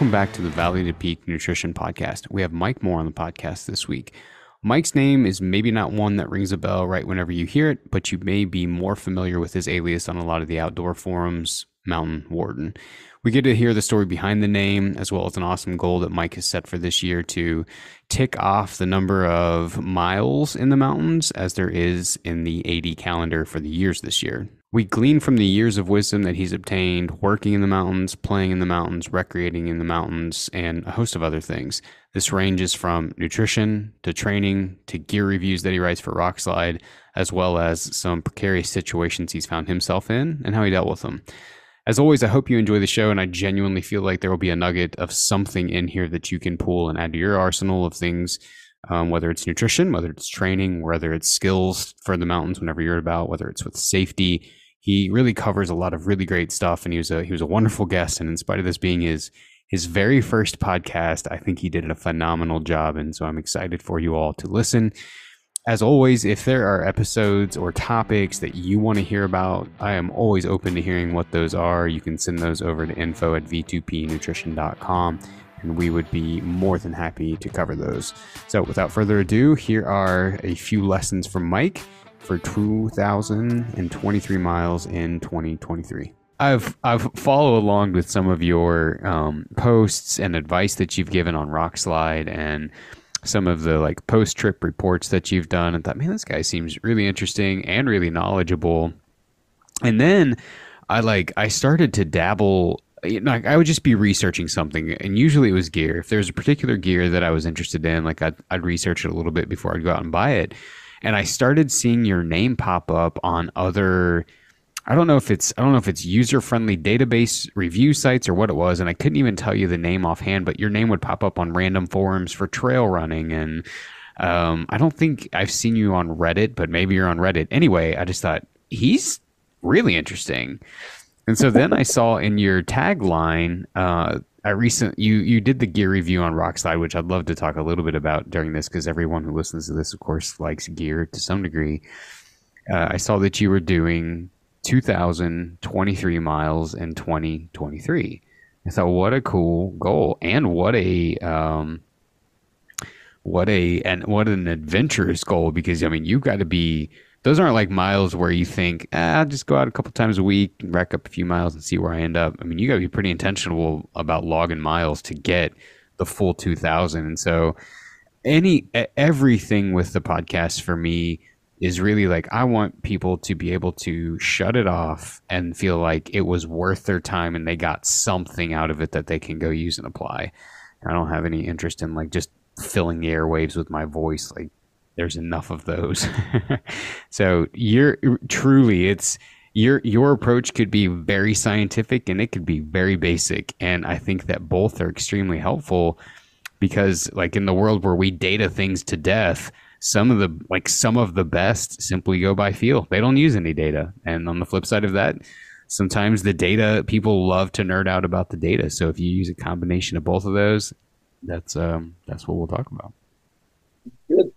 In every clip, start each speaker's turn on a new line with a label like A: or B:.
A: welcome back to the Valley to Peak Nutrition Podcast. We have Mike Moore on the podcast this week. Mike's name is maybe not one that rings a bell right whenever you hear it, but you may be more familiar with his alias on a lot of the outdoor forums, Mountain Warden. We get to hear the story behind the name, as well as an awesome goal that Mike has set for this year to tick off the number of miles in the mountains as there is in the 80 calendar for the years this year. We glean from the years of wisdom that he's obtained working in the mountains, playing in the mountains, recreating in the mountains, and a host of other things. This ranges from nutrition to training to gear reviews that he writes for Rokslide, as well as some precarious situations he's found himself in and how he dealt with them. As always, I hope you enjoy the show, and I genuinely feel like there will be a nugget of something in here that you can pull and add to your arsenal of things um, whether it's nutrition, whether it's training, whether it's skills for the mountains whenever you're about, whether it's with safety, he really covers a lot of really great stuff, and he was a he was a wonderful guest. And in spite of this being his his very first podcast, I think he did a phenomenal job. And so I'm excited for you all to listen. As always, if there are episodes or topics that you want to hear about, I am always open to hearing what those are. You can send those over to info at v2pnutrition.com and we would be more than happy to cover those. So, without further ado, here are a few lessons from Mike for 2,023 miles in 2023. I've I've followed along with some of your um, posts and advice that you've given on Rokslide and some of the like post trip reports that you've done and thought, man, this guy seems really interesting and really knowledgeable. And then I like I started to dabble. You know, like I would just be researching something, and usually it was gear. If there's a particular gear that I was interested in, like I'd, I'd research it a little bit before I'd go out and buy it and I started seeing your name pop up on other I don't know if it's I don't know if it's user friendly database review sites or what it was, and I couldn't even tell you the name offhand. But your name would pop up on random forums for trail running, and um, I don't think I've seen you on Reddit, but maybe you're on Reddit. Anyway, I just thought he's really interesting, and so then I saw in your tagline uh, I recent you you did the gear review on Rokslide, which I'd love to talk a little bit about during this because everyone who listens to this, of course, likes gear to some degree. Uh, I saw that you were doing 2,023 miles in 2023. I thought, what a cool goal, and what a um, what a and what an adventurous goal because I mean you've got to be those aren't like miles where you think, ah, I'll just go out a couple times a week, rack up a few miles, and see where I end up. I mean, you got to be pretty intentional about logging miles to get the full 2000. And so, any everything with the podcast for me is really like I want people to be able to shut it off and feel like it was worth their time and they got something out of it that they can go use and apply. I don't have any interest in like just filling the airwaves with my voice. Like there's enough of those. so you're truly it's your your approach could be very scientific and it could be very basic and I think that both are extremely helpful because like in the world where we data things to death, some of the like some of the best simply go by feel. They don't use any data. And on the flip side of that, sometimes the data people love to nerd out about the data. So if you use a combination of both of those, that's um that's what we'll talk about.
B: Good.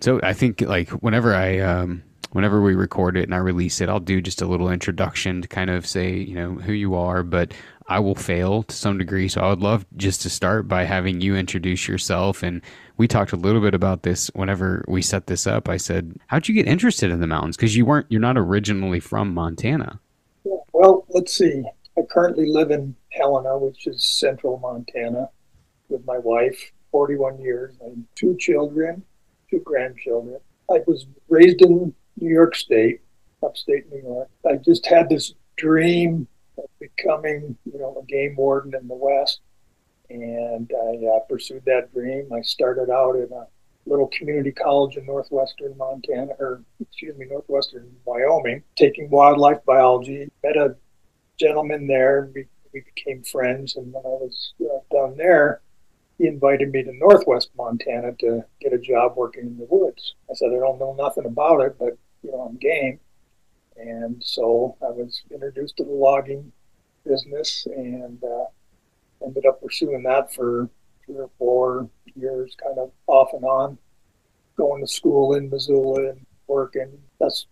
A: So I think like whenever I um, whenever we record it and I release it, I'll do just a little introduction to kind of say you know who you are, but I will fail to some degree. So I would love just to start by having you introduce yourself. And we talked a little bit about this whenever we set this up. I said, "How'd you get interested in the mountains? Because you weren't you're not originally from Montana."
B: Well, let's see. I currently live in Helena, which is central Montana, with my wife. 41 years. Have two children two grandchildren. I was raised in New York State, upstate New York. I just had this dream of becoming, you know, a game warden in the West, and I uh, pursued that dream. I started out in a little community college in northwestern Montana, or excuse me, northwestern Wyoming, taking wildlife biology. Met a gentleman there. We, we became friends, and when I was uh, down there, he invited me to Northwest Montana to get a job working in the woods. I said, I don't know nothing about it, but you know, I'm game. And so I was introduced to the logging business and uh, ended up pursuing that for three or four years, kind of off and on, going to school in Missoula and working. That's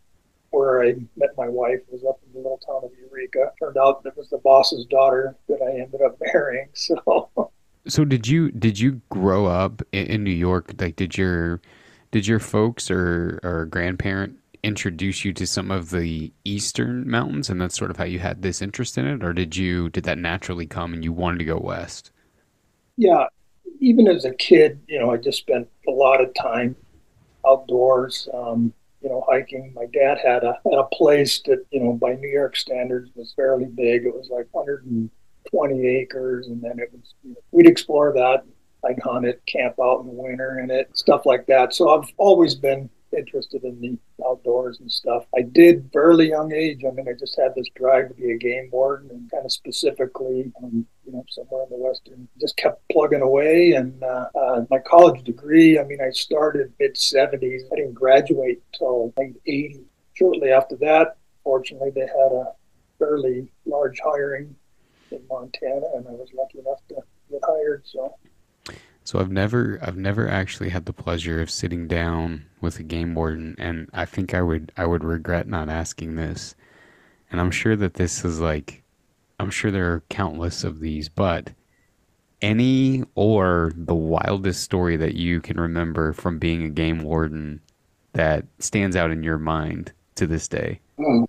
B: where I met my wife was up in the little town of Eureka. Turned out that it was the boss's daughter that I ended up marrying. So,
A: so did you did you grow up in, in New York? Like, did your did your folks or or grandparent introduce you to some of the eastern mountains, and that's sort of how you had this interest in it, or did you did that naturally come and you wanted to go west?
B: Yeah, even as a kid, you know, I just spent a lot of time outdoors. Um, you know, hiking. My dad had a had a place that, you know, by New York standards was fairly big. It was like 120 acres, and then it was you know, we'd explore that. I'd hunt it, camp out in the winter in it, stuff like that. So I've always been interested in the outdoors and stuff. I did fairly young age. I mean, I just had this drive to be a game warden, and kind of specifically, um, you know, somewhere in the western, just kept plugging away. And uh, uh, my college degree, I mean, I started mid '70s. I didn't graduate until late '80. Shortly after that, fortunately, they had a fairly large hiring in Montana, and I was lucky enough to get hired. So
A: so I've never I've never actually had the pleasure of sitting down with a game warden and I think I would I would regret not asking this. And I'm sure that this is like I'm sure there are countless of these, but any or the wildest story that you can remember from being a game warden that stands out in your mind to this day?
B: Oh,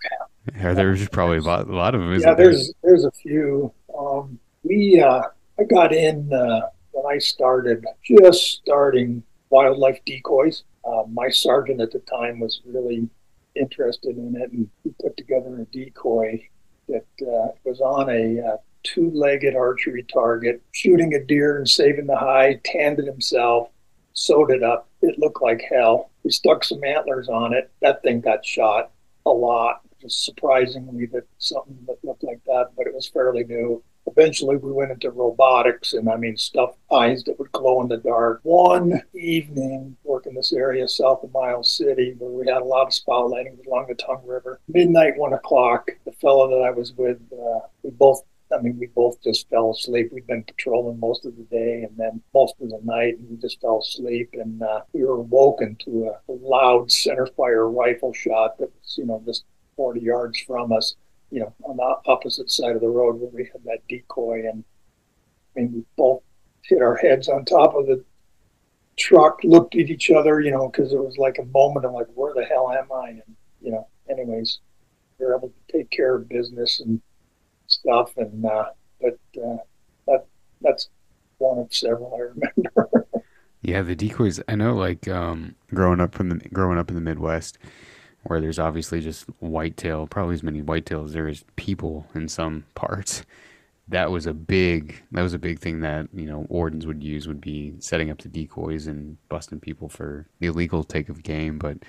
A: okay. There's probably a lot, a lot of them.
B: Yeah, there's there? there's a few. Um, we uh, I got in uh, when I started, just starting wildlife decoys. Uh, my sergeant at the time was really interested in it, and he put together a decoy that uh, was on a uh, two-legged archery target, shooting a deer and saving the hide, tanned it himself, sewed it up. It looked like hell. We stuck some antlers on it. That thing got shot a lot. Just surprisingly that something that looked like that, but it was fairly new. Eventually, we went into robotics, and I mean, stuff eyes that would glow in the dark. One evening, working this area south of Miles City, where we had a lot of spotlighting along the Tongue River, midnight, one o'clock, the fellow that I was with, uh, we both I mean, we both just fell asleep. We'd been patrolling most of the day and then most of the night, and we just fell asleep. And uh, we were woken to a loud center fire rifle shot that was, you know, just 40 yards from us you know, on the opposite side of the road where we had that decoy. And I mean, we both hit our heads on top of the truck, looked at each other, you know, because it was like a moment of like, where the hell am I? And, you know, anyways, we were able to take care of business and stuff. And, uh, but uh, that that's one of several I remember.
A: yeah, the decoys. I know, like um, growing up from the growing up in the Midwest, where there's obviously just whitetail, probably as many whitetails as there is people in some parts. That was a big that was a big thing that you know wardens would use would be setting up the decoys and busting people for the illegal take of game. But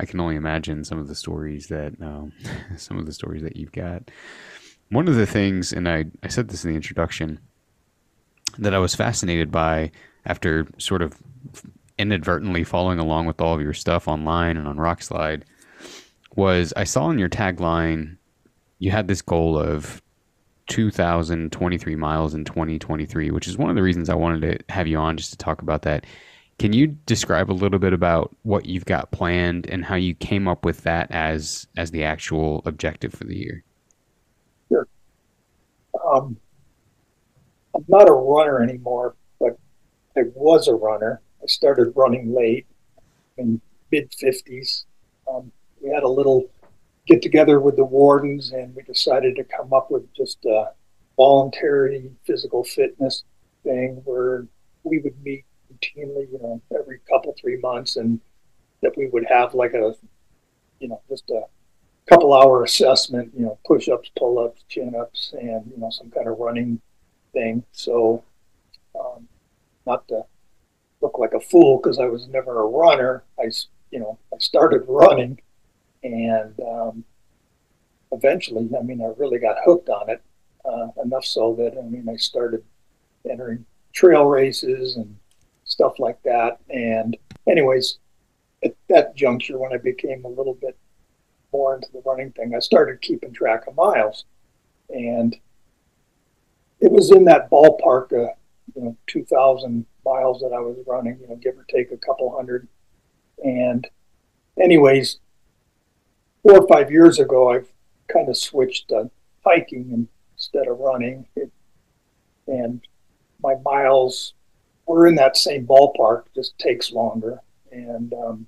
A: I can only imagine some of the stories that um, some of the stories that you've got. One of the things, and I I said this in the introduction, that I was fascinated by after sort of inadvertently following along with all of your stuff online and on Rokslide was I saw in your tagline you had this goal of 2023 miles in 2023, which is one of the reasons I wanted to have you on just to talk about that. Can you describe a little bit about what you've got planned and how you came up with that as as the actual objective for the year?
B: Sure. Um, I'm not a runner anymore, but I was a runner. I started running late in mid 50s. Um, we had a little get together with the wardens and we decided to come up with just a voluntary physical fitness thing where we would meet routinely, you know, every couple, three months and that we would have like a, you know, just a couple hour assessment, you know, push ups, pull ups, chin ups, and, you know, some kind of running thing. So, um, not to look like a fool because I was never a runner, I, you know, I started running and um, eventually, I mean, I really got hooked on it uh, enough so that I mean, I started entering trail races and stuff like that. And, anyways, at that juncture, when I became a little bit more into the running thing, I started keeping track of miles, and it was in that ballpark, of, you know, 2,000 miles that I was running, you know, give or take a couple hundred. And, anyways, four or five years ago, I've kind of switched to hiking instead of running. It, and my miles were in that same ballpark, just takes longer. And, um,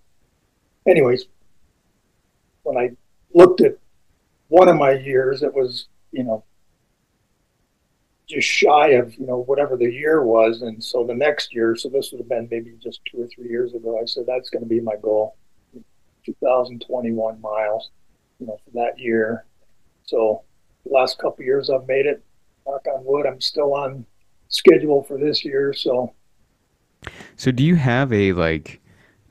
B: anyways, when I looked at one of my years, it was, you know, just shy of, you know, whatever the year was. And so the next year, so this would have been maybe just two or three years ago, I said, that's going to be my goal 2021 miles, you know, for that year. So the last couple years I've made it. Knock on wood, I'm still on schedule for this year. So,
A: so do you have a like?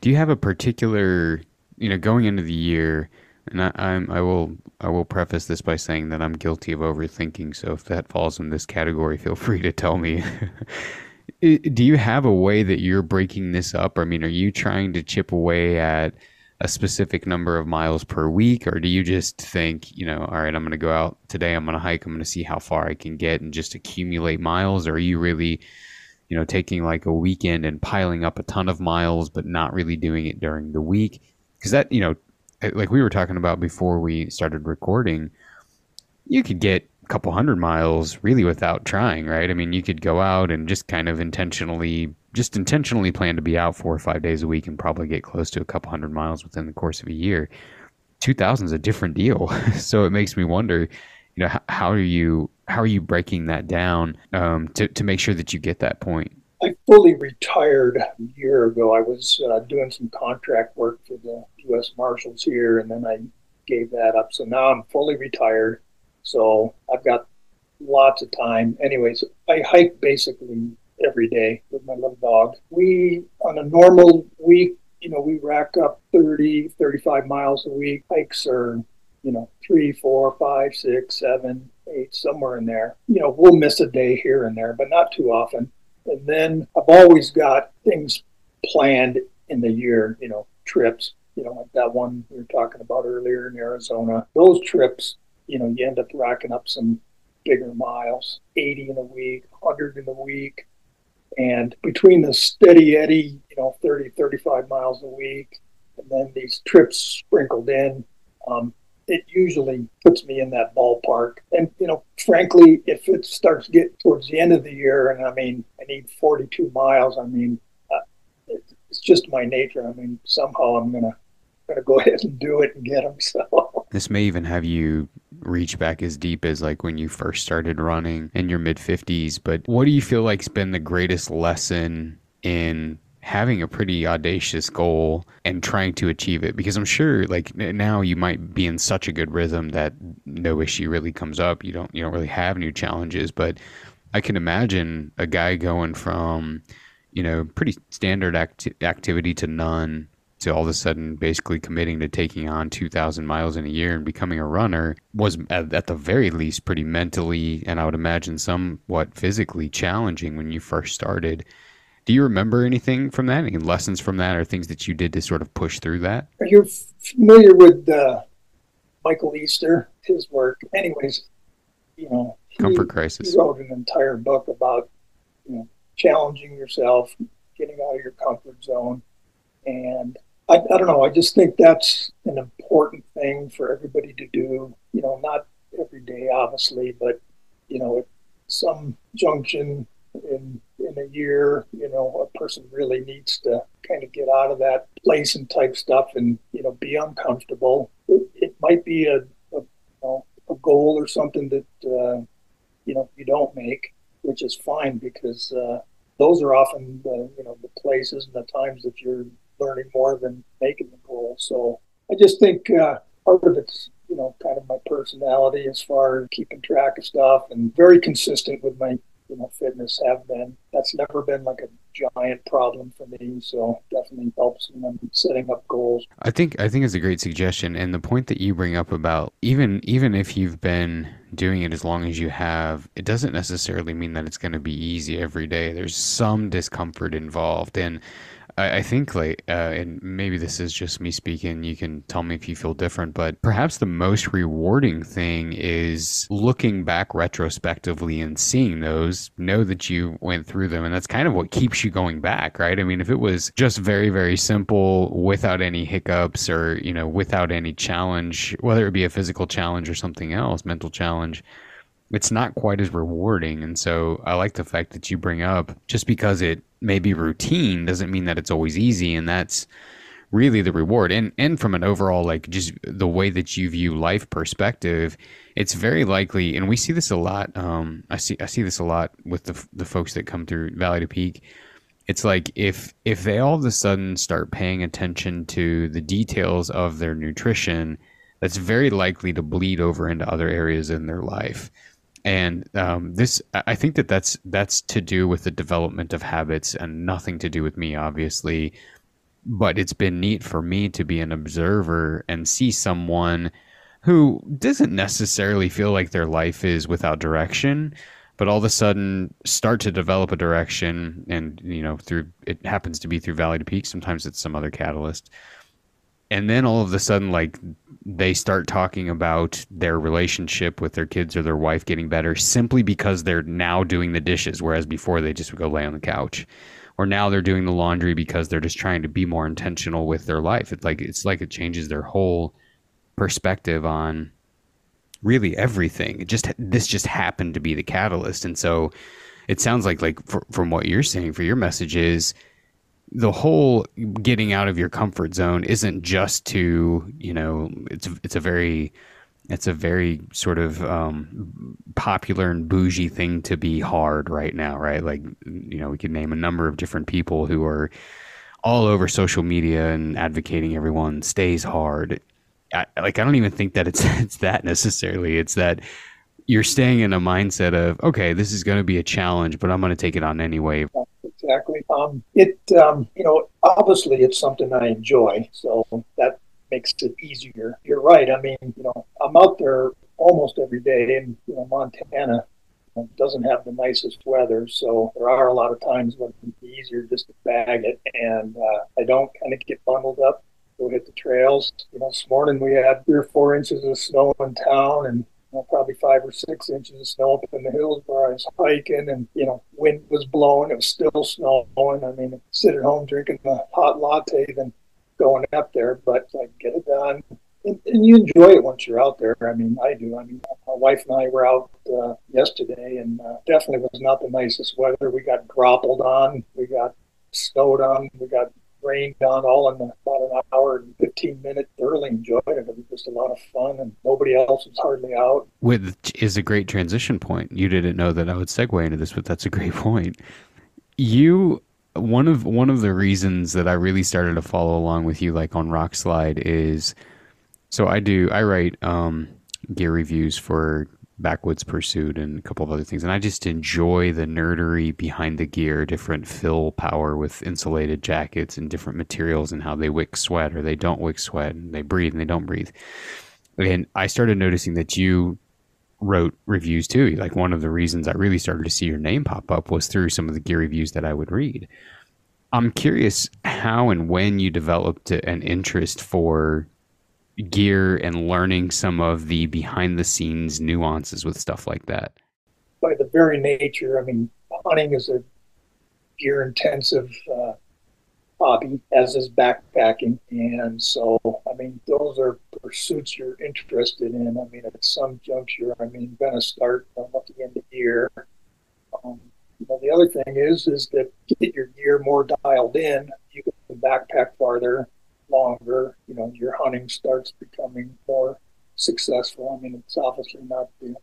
A: Do you have a particular, you know, going into the year? And I, I'm, I will, I will preface this by saying that I'm guilty of overthinking. So if that falls in this category, feel free to tell me. do you have a way that you're breaking this up? I mean, are you trying to chip away at a specific number of miles per week or do you just think you know all right i'm going to go out today i'm going to hike i'm going to see how far i can get and just accumulate miles? Or are you really you know taking like a weekend and piling up a ton of miles but not really doing it during the week? Because that you know eh, like we were talking about before we started recording you could get a couple hundred miles really without trying right? I mean you could go out and just kind of intentionally just intentionally plan to be out four or five days a week and probably get close to a couple hundred miles within the course of a year. 2000 is a different deal. so it makes me wonder, you know, how, how, are you how are you breaking that down um, to to make sure that you get that point?
B: I fully retired a year ago. I was uh, doing some contract work for the U.S. Marshals here, and then I gave that up. So now I'm fully retired. So I've got lots of time. Anyways, I hike basically every day with my little dog. We, on a normal week, you know, we rack up 30, 35 miles a week. Hikes are, you know, three, four, five, six, seven, eight, somewhere in there. You know, we'll miss a day here and there, but not too often. And then I've always got things planned in the year, you know, trips, you know, like that one we were talking about earlier in Arizona. Those trips, you know, you end up racking up some bigger miles 80 in a week, 100 in a week. And between the steady eddy, you know, 30, 35 miles a week, and then these trips sprinkled in, um, it usually puts me in that ballpark. And, you know, frankly, if it starts to get towards the end of the year and I mean, I need 42 miles, I mean, uh, it's just my nature. I mean, somehow I'm going to going to go ahead and do it and get them. So
A: this may even have you reach back as deep as like when you first started running in your mid 50s. But what do you feel like's been the greatest lesson in having a pretty audacious goal and trying to achieve it because i'm sure like now you might be in such a good rhythm that no issue really comes up you don't you don't really have new challenges but i can imagine a guy going from you know pretty standard act- activity to none to all of a sudden basically committing to taking on 2,000 miles in a year and becoming a runner was at, at, the very least pretty mentally and I would imagine somewhat physically challenging when you first started. Do you remember anything from that? Any lessons from that or things that you did to sort of push through that?
B: Are you familiar with uh, Michael Easter, his work? Anyways, you know,
A: he, Comfort Crisis.
B: He wrote an entire book about, you know, challenging yourself, getting out of your comfort zone. And I, I don't know. I just think that's an important thing for everybody to do. You know, not every day, obviously, but you know, at some junction in in a year, you know, a person really needs to kind of get out of that place and type stuff, and you know, be uncomfortable. It, it might be a, a, you know, a goal or something that uh, you know you don't make, which is fine because uh, those are often the you know the places and the times that you're learning more than making the goal. So I just think uh, part of it's you know kind of my personality as far as keeping track of stuff and very consistent with my you know fitness have been. That's never been like a giant problem for me. So definitely helps when I'm setting up goals.
A: I think I think it's a great suggestion, and the point that you bring up about even even if you've been doing it as long as you have, it doesn't necessarily mean that it's going to be easy every day. There's some discomfort involved, and I, I think like, uh, and maybe this is just me speaking. You can tell me if you feel different, but perhaps the most rewarding thing is looking back retrospectively and seeing those, know that you went through them, and that's kind of what keeps you going back, right? I mean, if it was just very, very simple without any hiccups or you know without any challenge, whether it be a physical challenge or something else, mental challenge it's not quite as rewarding. And so I like the fact that you bring up just because it may be routine doesn't mean that it's always easy. And that's really the reward. And, and from an overall, like just the way that you view life perspective, it's very likely, and we see this a lot. Um, I see, I see this a lot with the, the folks that come through Valley to Peak. It's like if, if they all of a sudden start paying attention to the details of their nutrition, that's very likely to bleed over into other areas in their life and um, this i think that that's that's to do with the development of habits and nothing to do with me obviously. But it's been neat for me to be an observer and see someone who doesn't necessarily feel like their life is without direction but all of a sudden start to develop a direction and you know through it happens to be through valley to peak. Sometimes it's some other catalyst and then all of a sudden like they start talking about their relationship with their kids or their wife getting better simply because they're now doing the dishes whereas before they just would go lay on the couch. Or now they're doing the laundry because they're just trying to be more intentional with their life. It's like it's like it changes their whole perspective on really everything. It just this just happened to be the catalyst. And so it sounds like like for, from what you're saying for your message is the whole getting out of your comfort zone isn't just to you know it's it's a very it's a very sort of um, popular and bougie thing to be hard right now right? Like you know we could name a number of different people who are all over social media and advocating everyone stays hard. I, like i don't even think that it's it's that necessarily. It's that you're staying in a mindset of okay this is going to be a challenge but i'm going to take it on anyway
B: exactly. Um, it, um, you know, obviously it's something I enjoy, so that makes it easier. You're right. I mean, you know, I'm out there almost every day in you know, Montana. It doesn't have the nicest weather, so there are a lot of times when it's easier just to bag it, and uh, I don't kind of get bundled up go hit the trails. You know, this morning we had three or four inches of snow in town, and know, probably five or six inches of snow up in the hills where I was hiking, and you know, wind was blowing. It was still snowing. I mean, sit at home drinking a hot latte than going up there, but like get it done. And, and, you enjoy it once you're out there. I mean, I do. I mean, my wife and I were out uh, yesterday, and uh, definitely was not the nicest weather. We got grappled on, we got snowed on, we got rained on all in about an hour and 15 minutes. Thoroughly enjoyed it. It was just a lot of fun, and nobody else was hardly out.
A: With is a great transition point. You didn't know that I would segue into this, but that's a great point. You one of one of the reasons that I really started to follow along with you, like on Rokslide, is so I do I write um, gear reviews for Backwoods Pursuit and a couple of other things. And I just enjoy the nerdery behind the gear, different fill power with insulated jackets and different materials and how they wick sweat or they don't wick sweat and they breathe and they don't breathe. And I started noticing that you wrote reviews too. Like one of the reasons I really started to see your name pop up was through some of the gear reviews that I would read. I'm curious how and when you developed an interest for gear and learning some of the behind the scenes nuances with stuff like that?
B: By the very nature, I mean, hunting is a gear intensive uh, hobby, as is backpacking. And so, I mean, those are pursuits you're interested in. I mean, at some juncture, I mean, going to start looking into gear. Um, you the other thing is, is that get your gear more dialed in. You can backpack farther longer, you know, your hunting starts becoming more successful. I mean, it's obviously not the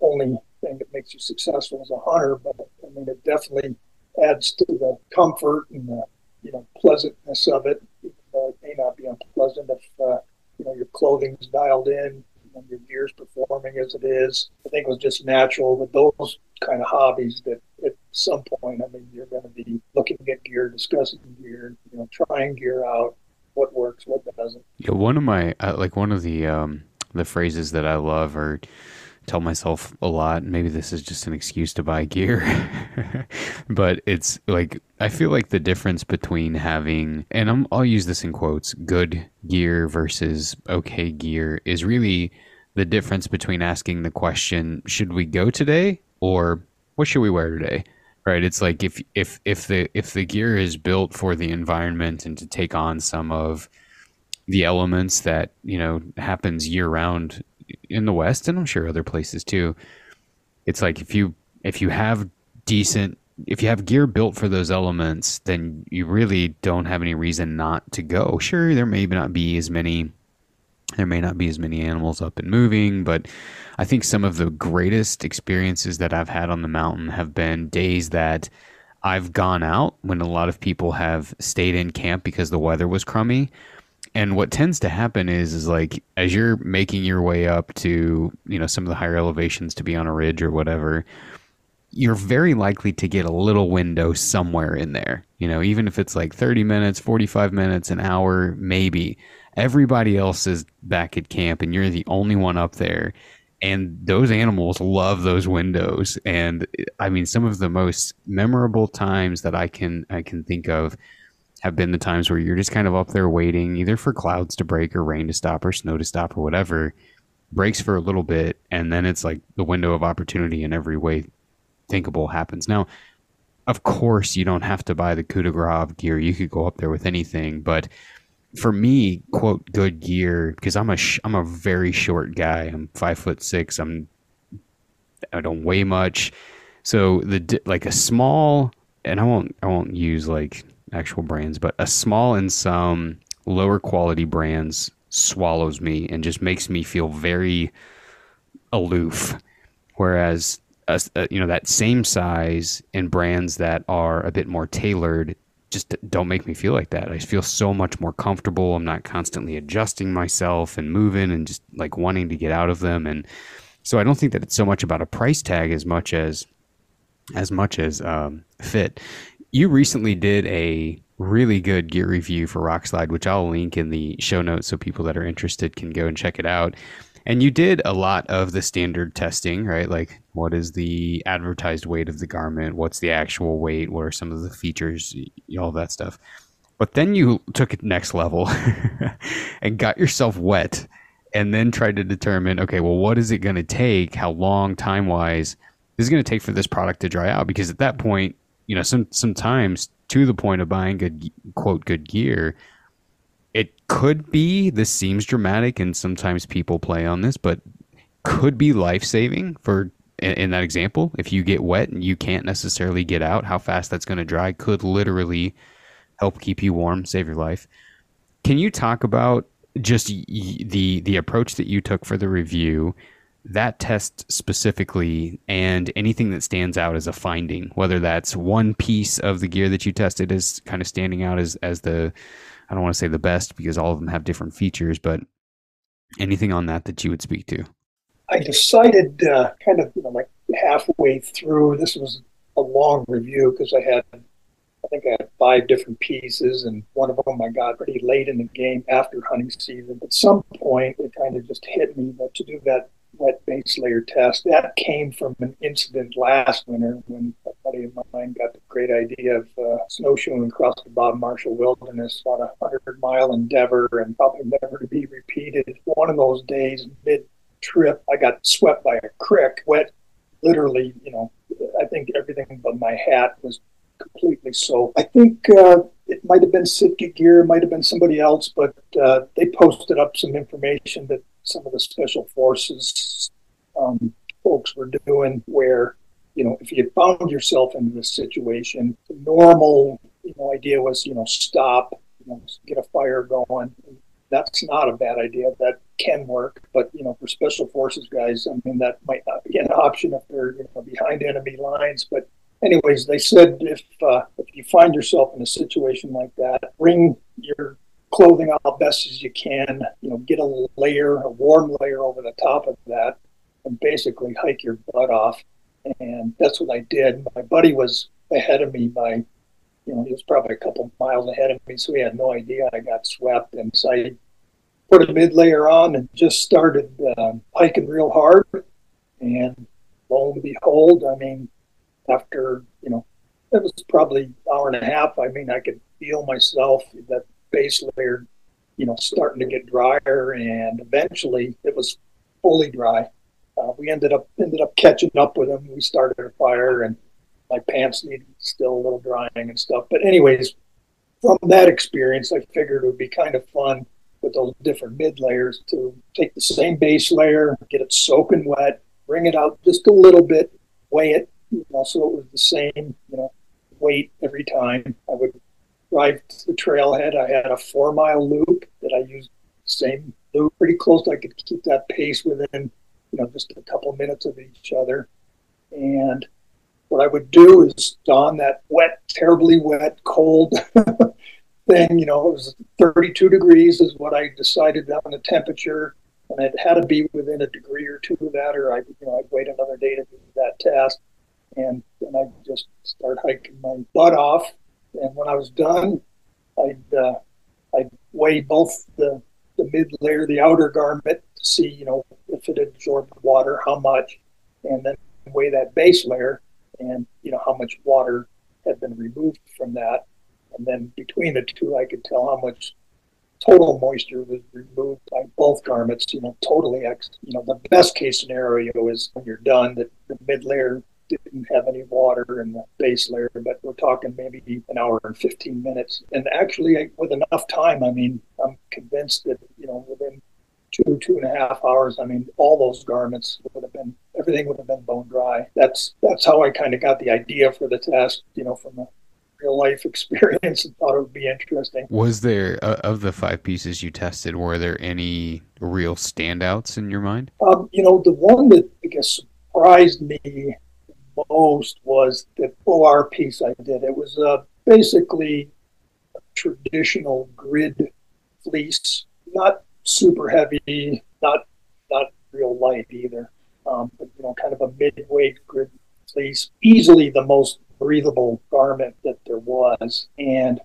B: only thing that makes you successful as a hunter, but I mean, it definitely adds to the comfort and the, you know, pleasantness of it. Even though it may not be unpleasant if, uh, you know, your clothing's dialed in and your gear's performing as it is. I think it was just natural with those kind of hobbies that at some point, I mean, you're going to be looking at gear, discussing gear, you know, trying gear out, what works, what doesn't.
A: Yeah, one of my uh, like one of the um, the phrases that I love or tell myself a lot. Maybe this is just an excuse to buy gear, but it's like I feel like the difference between having and I'm, I'll use this in quotes good gear versus okay gear is really the difference between asking the question should we go today or what should we wear today right? It's like if if if the if the gear is built for the environment and to take on some of the elements that you know happens year round in the west and i'm sure other places too it's like if you if you have decent if you have gear built for those elements then you really don't have any reason not to go. Sure there may not be as many there may not be as many animals up and moving but i think some of the greatest experiences that i've had on the mountain have been days that i've gone out when a lot of people have stayed in camp because the weather was crummy. And what tends to happen is is like as you're making your way up to you know some of the higher elevations to be on a ridge or whatever you're very likely to get a little window somewhere in there. You know even if it's like 30 minutes 45 minutes an hour maybe everybody else is back at camp and you're the only one up there. And those animals love those windows. And i mean some of the most memorable times that i can i can think of have been the times where you're just kind of up there waiting either for clouds to break or rain to stop or snow to stop or whatever breaks for a little bit and then it's like the window of opportunity in every way thinkable happens. Now of course you don't have to buy the coup de grace gear. You could go up there with anything but for me quote good gear because i'm a sh- i'm a very short guy. I'm five foot six. I'm i don't weigh much. So the like a small and i won't i won't use like actual brands, but a small and some lower quality brands swallows me and just makes me feel very aloof. Whereas, uh, you know, that same size and brands that are a bit more tailored just don't make me feel like that. I feel so much more comfortable. I'm not constantly adjusting myself and moving and just like wanting to get out of them. And so I don't think that it's so much about a price tag as much as as much as um, fit you recently did a really good gear review for Rokslide, which I'll link in the show notes so people that are interested can go and check it out. And you did a lot of the standard testing, right? Like, what is the advertised weight of the garment? What's the actual weight? What are some of the features? All that stuff. But then you took it next level and got yourself wet and then tried to determine okay, well, what is it going to take? How long, time wise, is it going to take for this product to dry out? Because at that point, you know, some sometimes to the point of buying good quote good gear, it could be this seems dramatic, and sometimes people play on this, but could be life saving for in, in that example. If you get wet and you can't necessarily get out, how fast that's going to dry could literally help keep you warm, save your life. Can you talk about just the the approach that you took for the review that test specifically and anything that stands out as a finding, whether that's one piece of the gear that you tested is kind of standing out as, as the, I don't want to say the best because all of them have different features, but anything on that that you would speak to?
B: I decided uh, kind of you know, like halfway through, this was a long review because I had, I think I had five different pieces, and one of them I got pretty late in the game after hunting season. At some point, it kind of just hit me that to do that wet base layer test. That came from an incident last winter when a buddy of mine got the great idea of uh, snowshoeing across the Bob Marshall Wilderness on a 100 mile endeavor and probably never to be repeated. One of those days, mid trip, I got swept by a creek, wet, literally, you know, I think everything but my hat was completely soaked. I think uh, it might have been Sitka Gear, might have been somebody else, but uh, they posted up some information that some of the special forces um, folks were doing where you know if you found yourself in this situation the normal you know idea was you know stop you know get a fire going that's not a bad idea that can work but you know for special forces guys i mean that might not be an option if they're you know, behind enemy lines but anyways they said if uh, if you find yourself in a situation like that bring your clothing out best as you can. You know, get a layer, a warm layer over the top of that, and basically hike your butt off. And that's what I did. My buddy was ahead of me by, you know, he was probably a couple miles ahead of me, so he had no idea I got swept. And so I put a mid layer on and just started uh, hiking real hard. And lo and behold, I mean, after, you know, it was probably an hour and a half. I mean, I could feel myself, that base layer, you know, starting to get drier. And eventually it was fully dry. Uh, we ended up ended up catching up with them. We started a fire, and my pants needed still a little drying and stuff. But anyways, from that experience, I figured it would be kind of fun with those different mid layers to take the same base layer, get it soaking wet, bring it out just a little bit, weigh it, you know, so it was the same, you know, weight every time. I would drive to the trailhead. I had a four mile loop that I used same loop pretty close. I could keep that pace within, you know, just a couple minutes of each other. And what I would do is don that wet, terribly wet, cold thing. You know, it was 32 degrees is what I decided on the temperature, and it had to be within a degree or two of that, or I, you know, I'd wait another day to do that test, and then I'd just start hiking my butt off. And when I was done, I'd uh, I'd weigh both the the mid layer, the outer garment, to see you know if it absorbed water, how much, and then weigh that base layer, and you know how much water had been removed from that and then between the two, I could tell how much total moisture was removed by both garments. You know, totally. Ex- you know, the best case scenario is when you're done that the mid layer didn't have any water in the base layer, but we're talking maybe an hour and 15 minutes. And actually, with enough time, I mean, I'm convinced that you know within two two and a half hours, I mean, all those garments would have been everything would have been bone dry. That's that's how I kind of got the idea for the test. You know, from the real life experience and thought it would be interesting.
A: Was there uh, of the five pieces you tested? Were there any real standouts in your mind?
B: Um, you know, the one that I guess surprised me most was the OR piece I did. It was uh, basically a traditional grid fleece, not super heavy, not not real light either, um, but you know, kind of a mid-weight grid fleece. Easily the most breathable garment that there was. And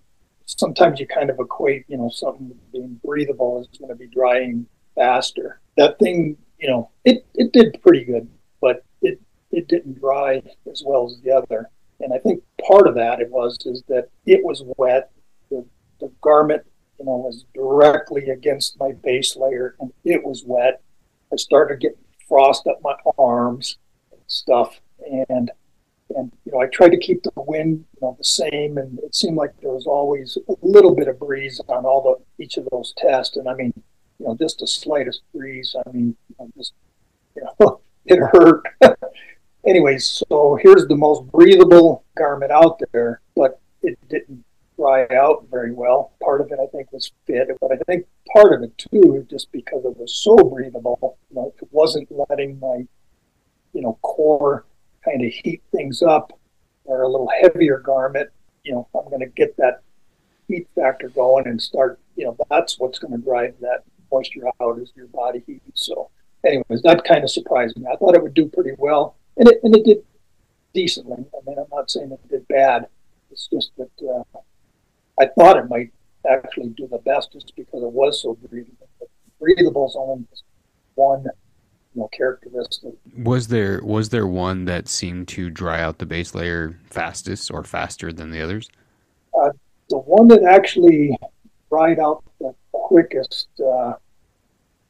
B: sometimes you kind of equate, you know, something being breathable is going to be drying faster. That thing, you know, it, it did pretty good, but it, it didn't dry as well as the other. And I think part of that it was is that it was wet. The, the garment, you know, was directly against my base layer and it was wet. I started getting frost up my arms and stuff. And and you know I tried to keep the wind you know the same, and it seemed like there was always a little bit of breeze on all the each of those tests. And I mean, you know, just the slightest breeze. I mean, you know, just you know, it hurt. Anyways, so here's the most breathable garment out there, but it didn't dry out very well. Part of it, I think, was fit, but I think part of it too, just because it was so breathable, you know, it wasn't letting my, you know, core kind of heat things up or a little heavier garment, you know, I'm going to get that heat factor going and start, you know, that's what's going to drive that moisture out is your body heat. So, anyways, that kind of surprised me. I thought it would do pretty well, and it and it did decently. I mean, I'm not saying it did bad. It's just that uh, I thought it might actually do the best just because it was so breathable. But breathable is only one know, characteristic.
A: Was there was there one that seemed to dry out the base layer fastest or faster than the others?
B: Uh, the one that actually dried out the quickest uh,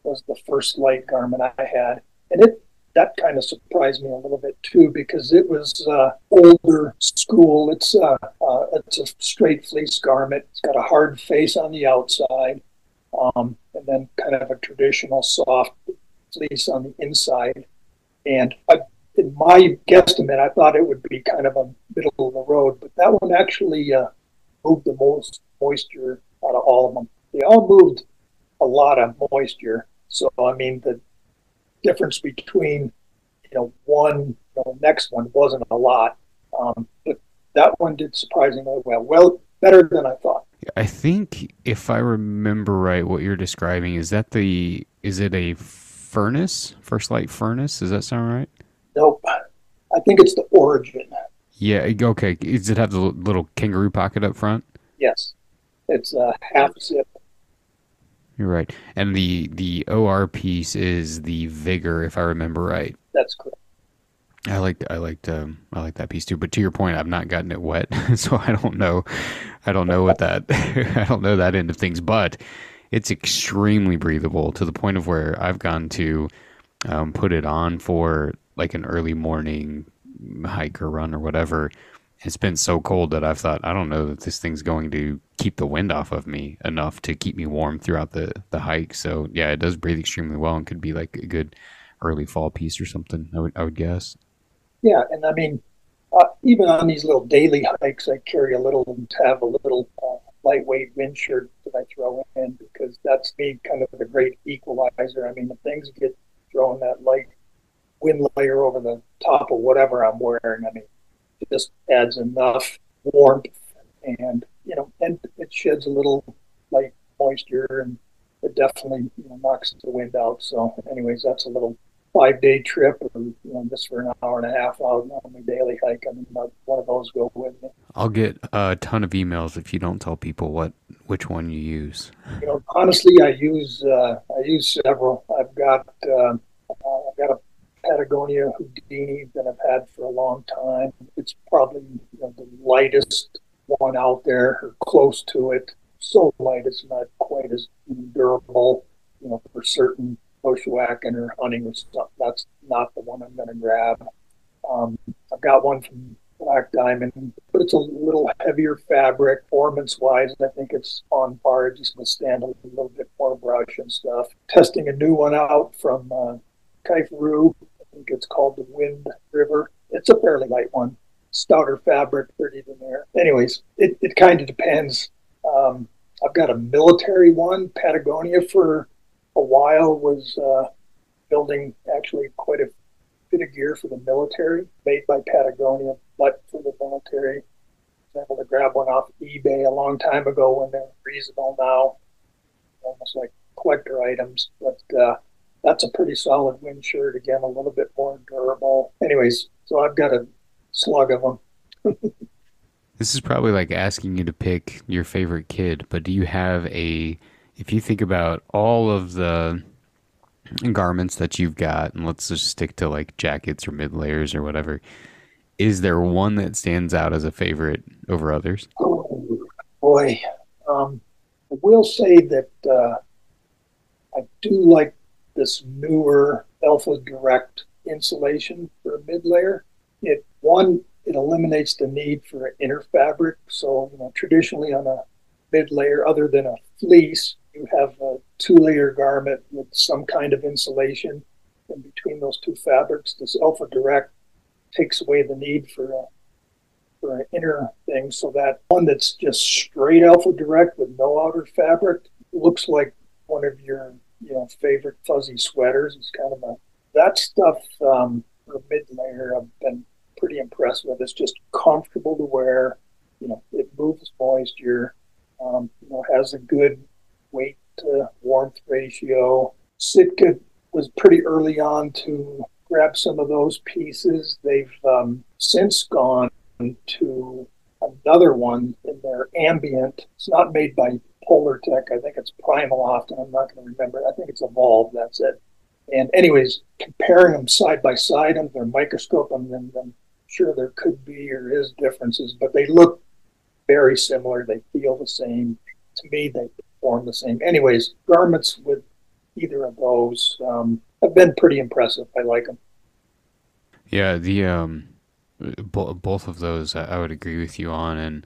B: was the First Lite garment I had, and it that kind of surprised me a little bit too because it was uh, older school. It's uh, uh, it's a straight fleece garment. It's got a hard face on the outside, um, and then kind of a traditional soft fleece on the inside. And I, in my guesstimate, I thought it would be kind of a middle of the road, but that one actually uh, moved the most moisture out of all of them. They all moved a lot of moisture. So, I mean, the difference between, you know, one, you next one wasn't a lot. Um, but that one did surprisingly well. Well, better than I thought.
A: I think if I remember right, what you're describing is that the is it a furnace, First Lite furnace. Does that sound right?
B: Nope. I think it's the origin.
A: Yeah. Okay. Does it have the little kangaroo pocket up front?
B: Yes. It's a half zip.
A: You're right. And the the OR piece is the vigor, if I remember right.
B: That's correct.
A: I liked I liked um, I like that piece too. But to your point, I've not gotten it wet, so I don't know. I don't know what that I don't know that end of things. But it's extremely breathable to the point of where I've gone to um, put it on for like an early morning hike or run or whatever. It's been so cold that I've thought I don't know that this thing's going to keep the wind off of me enough to keep me warm throughout the the hike. So yeah, it does breathe extremely well and could be like a good early fall piece or something. I would I would guess.
B: Yeah, and I mean, uh, even on these little daily hikes, I carry a little have a little uh, lightweight wind shirt that I throw in because that's me kind of the great equalizer. I mean, things get thrown that light wind layer over the top of whatever I'm wearing, I mean, it just adds enough warmth and you know, and it sheds a little light moisture and it definitely you know, knocks the wind out. So, anyways, that's a little five day trip or you know just for an hour and a half out on my daily hike. I mean, one of those go with me.
A: I'll get a ton of emails if you don't tell people what which one you use.
B: You know, honestly, I use uh, I use several. I've got uh, I've got a Patagonia Houdini that I've had for a long time. It's probably you know, the lightest one out there, or close to it. So light, it's not quite as durable. You know, for certain bushwhacking or hunting or stuff. That's not the one I'm going to grab. Um, I've got one from Black Diamond, but it's a little heavier fabric, performance wise. I think it's on par. Just withstand a little bit more brush and stuff. Testing a new one out from uh. I think it's called the Wind River. It's a fairly light one, stouter fabric, 30 in there. Anyways, it, it kind of depends. Um, I've got a military one, Patagonia for a while was uh, building actually quite a bit of gear for the military, made by Patagonia, but for the military. I was able to grab one off eBay a long time ago when they're reasonable now, almost like collector items. But uh, that's a pretty solid wind shirt. Again, a little bit more durable. Anyways, so I've got a slug of them.
A: this is probably like asking you to pick your favorite kid, but do you have a if you think about all of the garments that you've got, and let's just stick to like jackets or mid layers or whatever, is there one that stands out as a favorite over others?
B: Oh, boy, um, I will say that uh, I do like this newer Alpha Direct insulation for a mid layer. It one it eliminates the need for an inner fabric. So you know, traditionally on a mid layer, other than a fleece, you have a two layer garment with some kind of insulation in between those two fabrics. This Alpha Direct takes away the need for a for an inner thing so that one that's just straight Alpha Direct with no outer fabric looks like one of your you know favorite fuzzy sweaters. It's kind of a that stuff um, for mid layer I've been pretty impressed with. It's just comfortable to wear. You know, it moves moisture. Um, you know, has a good weight to warmth ratio. Sitka was pretty early on to grab some of those pieces. They've um, since gone to another one in their ambient. It's not made by Polartec. I think it's Primaloft, I'm not going to remember. I think it's Evolve. That's it. And anyways, comparing them side by side under their microscope, I'm, I'm sure there could be or is differences, but they look very similar. They feel the same. To me, they form the same. Anyways, garments with either of those um, have been pretty impressive. I like them.
A: Yeah, the um, bo- both of those I would agree with you on, and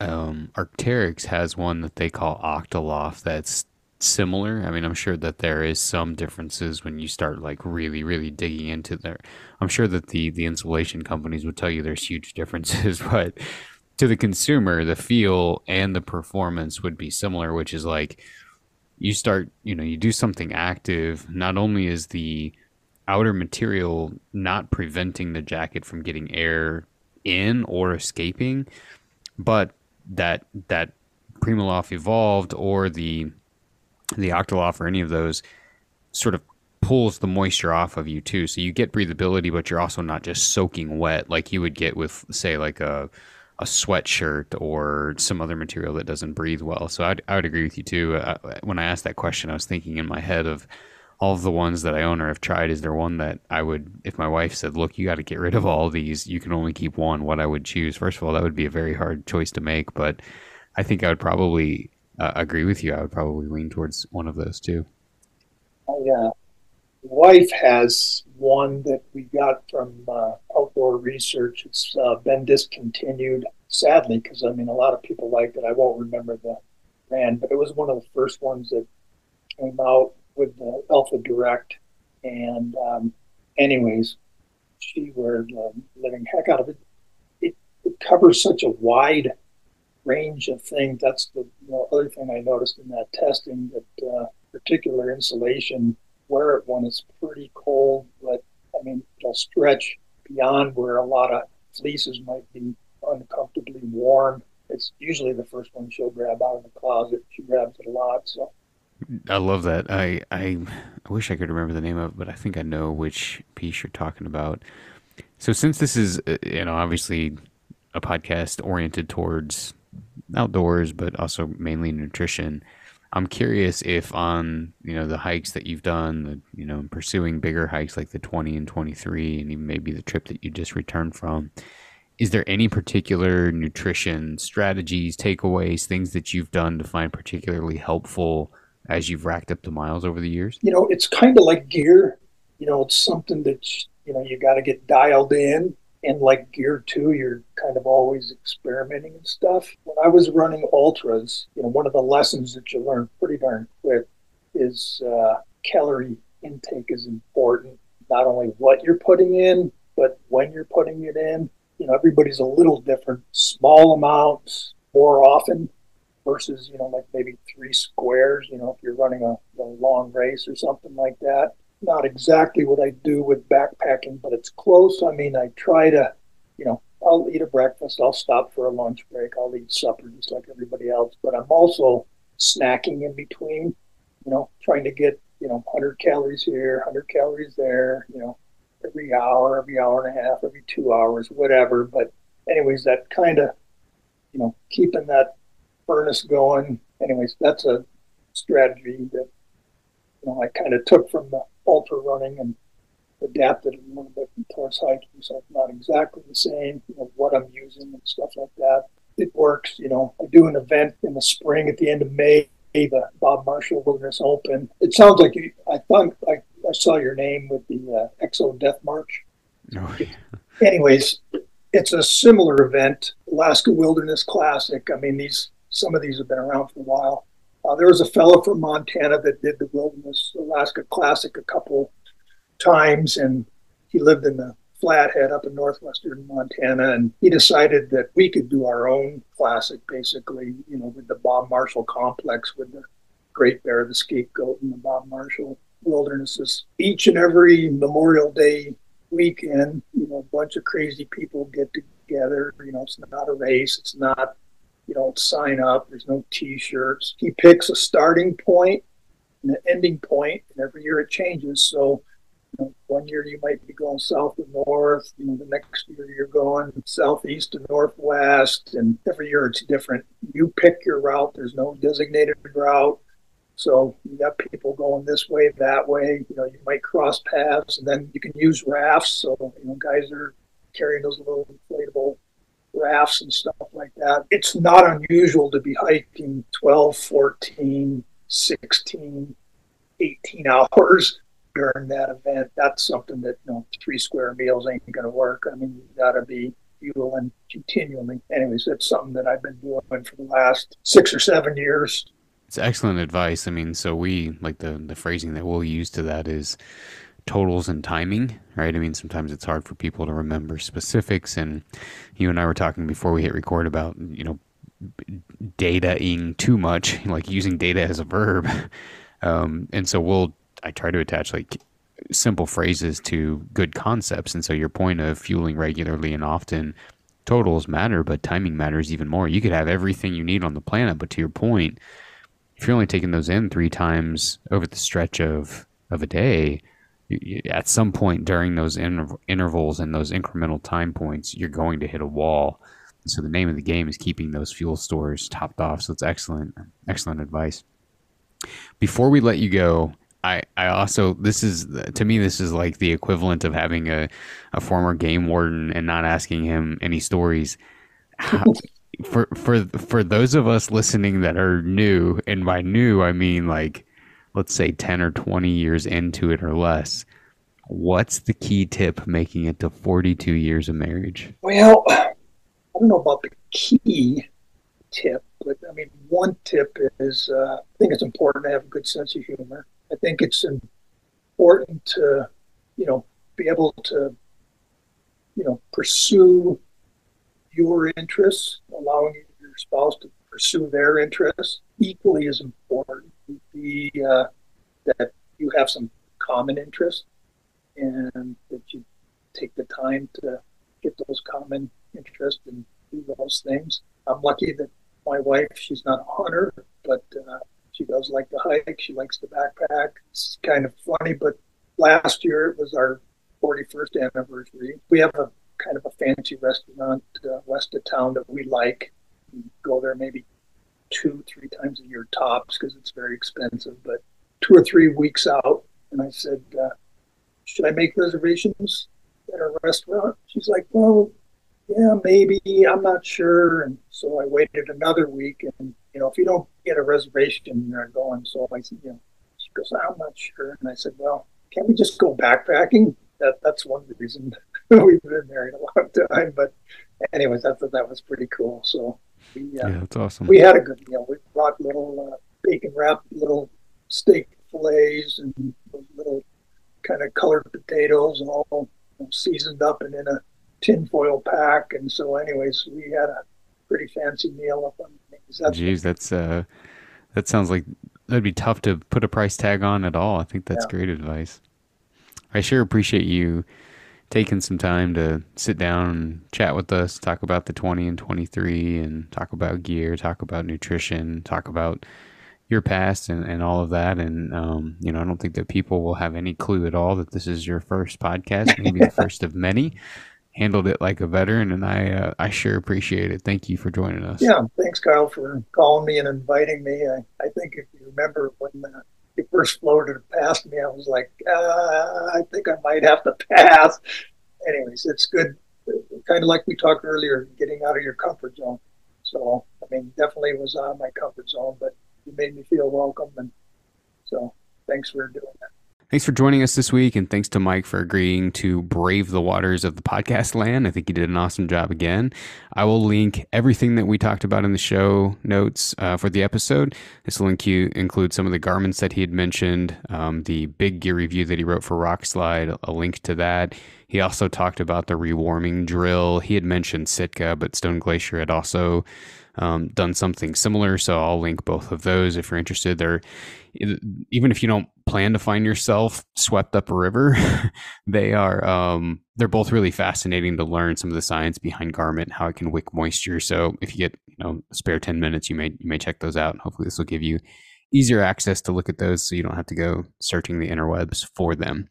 A: um, Arc'teryx has one that they call Octaloft that's similar. I mean, I'm sure that there is some differences when you start like really, really digging into there. I'm sure that the the insulation companies would tell you there's huge differences, but to the consumer, the feel and the performance would be similar, which is like you start, you know, you do something active. Not only is the outer material not preventing the jacket from getting air in or escaping, but that that Primaloft evolved or the the Octaloft or any of those sort of pulls the moisture off of you too. So you get breathability, but you're also not just soaking wet like you would get with, say, like a a sweatshirt or some other material that doesn't breathe well. So I'd, I would agree with you too. Uh, when I asked that question, I was thinking in my head of all of the ones that I own or have tried, is there one that I would, if my wife said, "Look, you got to get rid of all these. You can only keep one." What I would choose? First of all, that would be a very hard choice to make, but I think I would probably uh, agree with you. I would probably lean towards one of those too.
B: My uh, wife has one that we got from uh, Outdoor Research. It's uh, been discontinued, sadly, because I mean, a lot of people liked it. I won't remember the brand, but it was one of the first ones that came out with the Alpha Direct. And, um, anyways, she were uh, living heck out of it. it. It covers such a wide range of things. That's the you know, other thing I noticed in that testing that uh, particular insulation, wear it when it's pretty cold, but I mean, it'll stretch beyond where a lot of fleeces might be uncomfortably warm. It's usually the first one she'll grab out of the closet. She grabs it a lot. So
A: I love that. I, I I wish I could remember the name of it, but I think I know which piece you're talking about. So since this is uh, you know obviously a podcast oriented towards outdoors, but also mainly nutrition. I'm curious if on you know the hikes that you've done, the, you know, pursuing bigger hikes like the 20 and 23, and even maybe the trip that you just returned from, is there any particular nutrition strategies, takeaways, things that you've done to find particularly helpful as you've racked up the miles over the years?
B: You know, it's kind of like gear. You know, it's something that you know you got to get dialed in and like gear two, you're kind of always experimenting and stuff. When I was running ultras, you know, one of the lessons that you learn pretty darn quick is uh, calorie intake is important. Not only what you're putting in, but when you're putting it in. You know, everybody's a little different. Small amounts more often versus, you know, like maybe three squares, you know, if you're running a, a long race or something like that not exactly what I do with backpacking, but it's close. I mean, I try to, you know, I'll eat a breakfast, I'll stop for a lunch break, I'll eat supper just like everybody else, but I'm also snacking in between, you know, trying to get, you know, 100 calories here, 100 calories there, you know, every hour, every hour and a half, every two hours, whatever. But, anyways, that kind of, you know, keeping that furnace going. Anyways, that's a strategy that, you know, I kind of took from the ultra running and adapted it a little bit towards hiking. So it's not exactly the same, you know, what I'm using and stuff like that. It works, you know. I do an event in the spring at the end of May, the Bob Marshall Wilderness Open. It sounds like you, I thought I, I saw your name with the uh, Exo Death March. Oh, yeah. Anyways, it's a similar event, Alaska Wilderness Classic. I mean, these some of these have been around for a while. Uh, there was a fellow from Montana that did the Wilderness Alaska Classic a couple times, and he lived in the Flathead up in northwestern Montana, and he decided that we could do our own classic, basically, you know, with the Bob Marshall complex, with the Great Bear, the Scapegoat, and the Bob Marshall wildernesses. Each and every Memorial Day weekend, you know, a bunch of crazy people get together. You know, it's not a race, it's not you don't sign up. There's no T-shirts. He picks a starting point and an ending point, and every year it changes. So, you know, one year you might be going south to north. You know, the next year you're going southeast to northwest, and every year it's different. You pick your route. There's no designated route. So you got people going this way, that way. You know, you might cross paths, and then you can use rafts. So you know, guys are carrying those little inflatable rafts and stuff like that. It's not unusual to be hiking 12, 14, 16, 18 hours during that event. That's something that, you know, three square meals ain't going to work. I mean, you got to be fueling continually. Anyways, that's something that I've been doing for the last six or seven years.
A: It's excellent advice. I mean, so we like the the phrasing that we'll use to that is totals and timing, right? I mean, sometimes it's hard for people to remember specifics. And you and I were talking before we hit record about, you know, dataing too much, like using data as a verb. Um, and so we'll, I try to attach like simple phrases to good concepts. And so your point of fueling regularly and often totals matter, but timing matters even more. You could have everything you need on the planet, but to your point, if you're only taking those in three times over the stretch of, of a day, at some point during those inter- intervals and those incremental time points, you're going to hit a wall. So the name of the game is keeping those fuel stores topped off. So it's excellent, excellent advice. Before we let you go, I, I also this is to me this is like the equivalent of having a, a former game warden and not asking him any stories. How, for for for those of us listening that are new, and by new I mean like let's say ten or twenty years into it or less, what's the key tip making it to forty two years of marriage?
B: Well, I don't know about the key tip, but I mean one tip is uh, I think it's important to have a good sense of humor. I think it's important to, you know, be able to, you know, pursue your interests, allowing your spouse to pursue their interests. Equally as important uh, that you have some common interests and that you take the time to get those common interests and do those things. I'm lucky that my wife, she's not a hunter, but uh, she does like to hike. She likes to backpack. It's kind of funny, but last year it was our 41st anniversary. We have a kind of a fancy restaurant uh, west of town that we like. We go there maybe two, three times a year tops because it's very expensive, but two or three weeks out. And I said, uh, Should I make reservations at a restaurant? She's like, Well, yeah, maybe. I'm not sure. And so I waited another week. And, you know, if you don't get a reservation, you're not going. So I said, know, she goes, I'm not sure. And I said, well, can't we just go backpacking? That, that's one reason we've been married a long time. But anyways, I thought that was pretty cool. So
A: we, uh, yeah, that's awesome.
B: We had a good meal. We brought little uh, bacon wrapped little steak fillets and little kind of colored potatoes and all seasoned up and in a tinfoil pack. And so, anyways, we had a pretty fancy meal up on.
A: That's Jeez, that's uh, that sounds like that'd be tough to put a price tag on at all. I think that's yeah. great advice. I sure appreciate you taking some time to sit down and chat with us, talk about the 20 and 23, and talk about gear, talk about nutrition, talk about your past and, and all of that. And, um, you know, I don't think that people will have any clue at all that this is your first podcast, maybe the first of many handled it like a veteran, and I uh, I sure appreciate it. Thank you for joining us.
B: Yeah, thanks, Kyle, for calling me and inviting me. I, I think if you remember when uh, you first floated past me, I was like, uh, I think I might have to pass. Anyways, it's good. Kind of like we talked earlier, getting out of your comfort zone. So, I mean, definitely was out of my comfort zone, but you made me feel welcome, and so thanks for doing that.
A: Thanks for joining us this week, and thanks to Mike for agreeing to brave the waters of the podcast land. I think he did an awesome job again. I will link everything that we talked about in the show notes uh, for the episode. This will include some of the garments that he had mentioned, um, the big gear review that he wrote for Rokslide, a link to that. He also talked about the rewarming drill. He had mentioned Sitka, but Stone Glacier had also um, done something similar. So I'll link both of those if you're interested. They're even if you don't plan to find yourself swept up a river, they are um, they're both really fascinating to learn some of the science behind garment, how it can wick moisture. So if you get you know spare ten minutes, you may you may check those out. Hopefully, this will give you easier access to look at those, so you don't have to go searching the interwebs for them.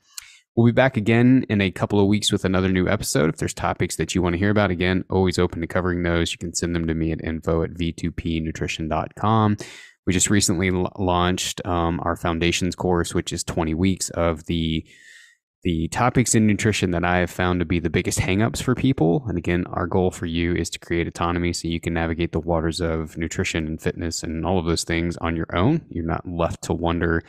A: We'll be back again in a couple of weeks with another new episode. If there's topics that you want to hear about, again, always open to covering those. You can send them to me at info at v2pnutrition.com. We just recently launched um, our foundations course, which is 20 weeks of the the topics in nutrition that I have found to be the biggest hangups for people. And again, our goal for you is to create autonomy so you can navigate the waters of nutrition and fitness and all of those things on your own. You're not left to wonder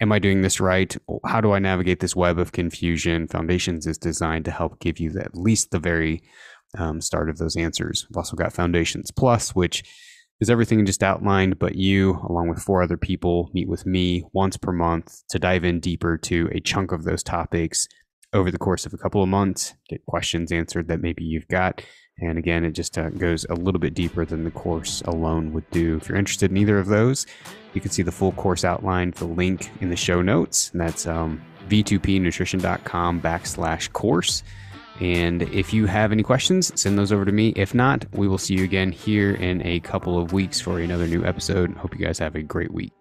A: am I doing this right? How do I navigate this web of confusion? Foundations is designed to help give you at least the very um, start of those answers. We've also got Foundations Plus, which is everything just outlined, but you, along with four other people, meet with me once per month to dive in deeper to a chunk of those topics over the course of a couple of months, get questions answered that maybe you've got. And again, it just uh, goes a little bit deeper than the course alone would do. If you're interested in either of those, you can see the full course outline, the link in the show notes. And that's um, v2pnutrition.com backslash course. And if you have any questions, send those over to me. If not, we will see you again here in a couple of weeks for another new episode. Hope you guys have a great week.